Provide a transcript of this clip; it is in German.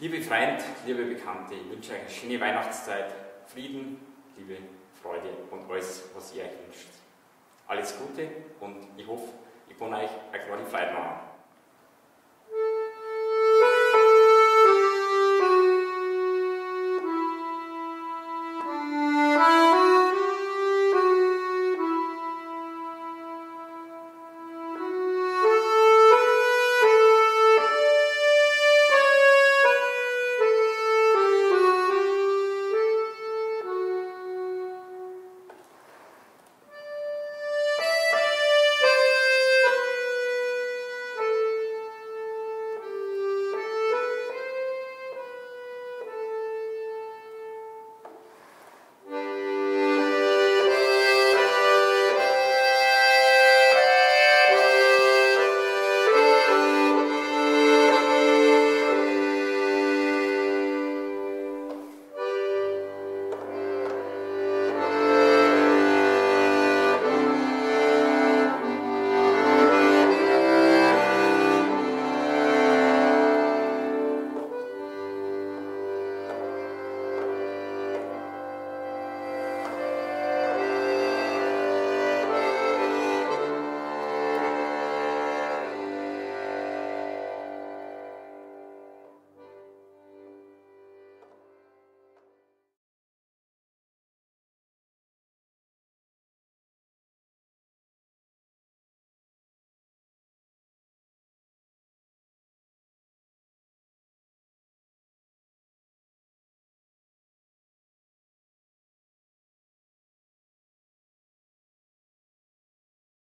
Liebe Freund, liebe Bekannte, ich wünsche euch eine schöne Weihnachtszeit, Frieden, Liebe, Freude und alles, was ihr euch wünscht. Alles Gute und ich hoffe, ich kann euch eine kleine Freude machen.